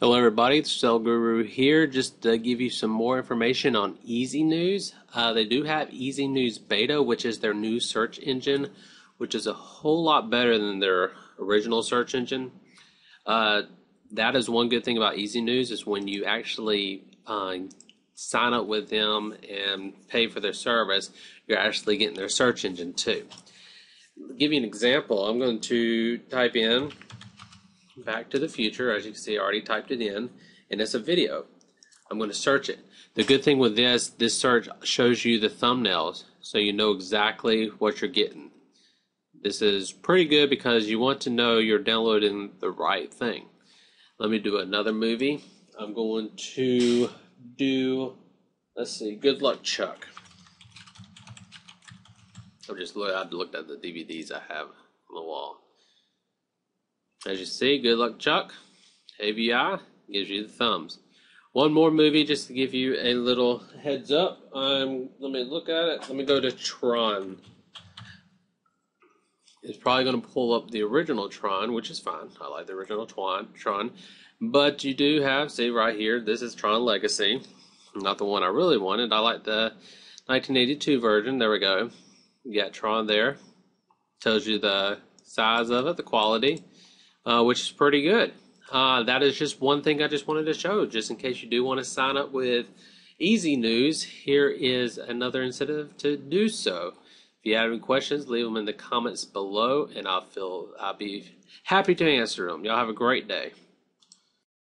Hello, everybody. It's Sale Guru here, just to give you some more information on Easy News. Uh, they do have Easy News Beta, which is their new search engine, which is a whole lot better than their original search engine. Uh, that is one good thing about Easy News is when you actually uh, sign up with them and pay for their service, you're actually getting their search engine too. give you an example. I'm going to type in Back to the Future. As you can see, I already typed it in, and it's a video. I'm going to search it. The good thing with this, this search shows you the thumbnails, so you know exactly what you're getting. This is pretty good because you want to know you're downloading the right thing. Let me do another movie. I'm going to do, let's see, Good Luck Chuck. I've just looked, I've looked at the DVDs I have on the wall. As you see, Good Luck Chuck, AVI, gives you the thumbs. One more movie just to give you a little heads up. Um, let me look at it. Let me go to Tron. It's probably going to pull up the original Tron, which is fine. I like the original Tron. Tron, but you do have, see right here, this is Tron Legacy, not the one I really wanted. I like the 1982 version. There we go. You got Tron there. Tells you the size of it, the quality uh, which is pretty good. Uh, that is just one thing I just wanted to show, just in case you do want to sign up with Easy News. Here is another incentive to do so. If you have any questions, leave them in the comments below, and I'll feel I'll be happy to answer them. Y'all have a great day.